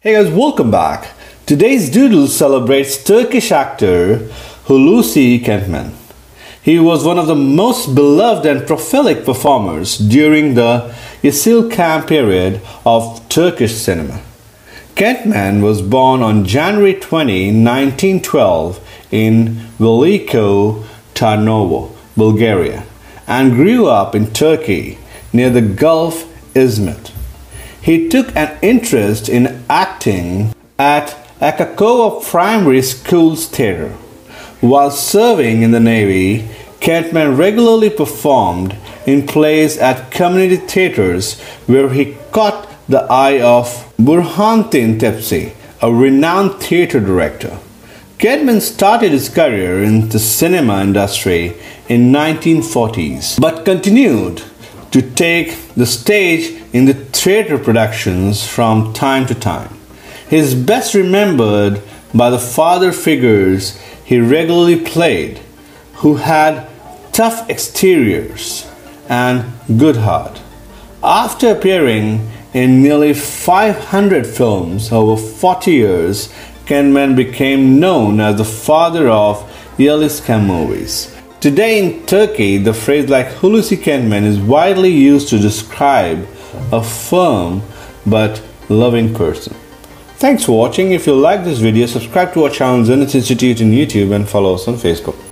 Hey guys, welcome back. Today's doodle celebrates Turkish actor Hulusi Kentmen. He was one of the most beloved and prolific performers during the Yeşilçam period of Turkish cinema. Kentmen was born on January 20, 1912 in Veliko Tarnovo, Bulgaria and grew up in Turkey near the Gulf Izmit. He took an interest in acting at Akçakoca Primary School's theater. While serving in the Navy, Kentmen regularly performed in plays at community theaters where he caught the eye of Burhanettin Tepsi, a renowned theater director. Kentmen started his career in the cinema industry in 1940s, but continued to take the stage in the theater productions from time to time. He is best remembered by the father figures he regularly played, who had tough exteriors and good heart. After appearing in nearly 500 films over 40 years, Kentmen became known as the father of Yeşilçam movies. Today in Turkey, the phrase like Hulusi Kentmen is widely used to describe a firm but loving person. Thanks for watching. If you like this video, subscribe to our channel Zenith Institute on YouTube and follow us on Facebook.